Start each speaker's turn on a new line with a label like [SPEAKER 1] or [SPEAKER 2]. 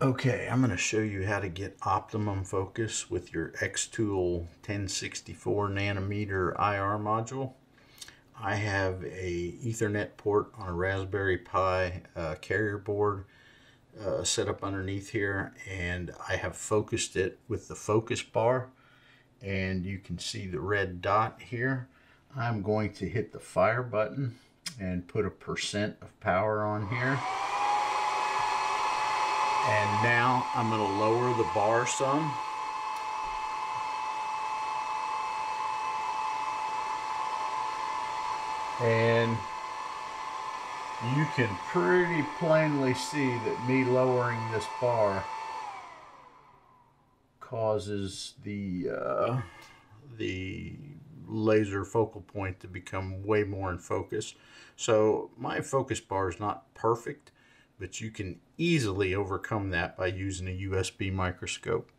[SPEAKER 1] Okay, I'm going to show you how to get optimum focus with your Xtool 1064 nanometer IR module. I have a Ethernet port on a Raspberry Pi uh, carrier board uh, set up underneath here and I have focused it with the focus bar and you can see the red dot here. I'm going to hit the fire button and put a percent of power on here. And now I'm going to lower the bar some. And you can pretty plainly see that me lowering this bar causes the uh, the laser focal point to become way more in focus. So my focus bar is not perfect, but you can easily overcome that by using a USB microscope.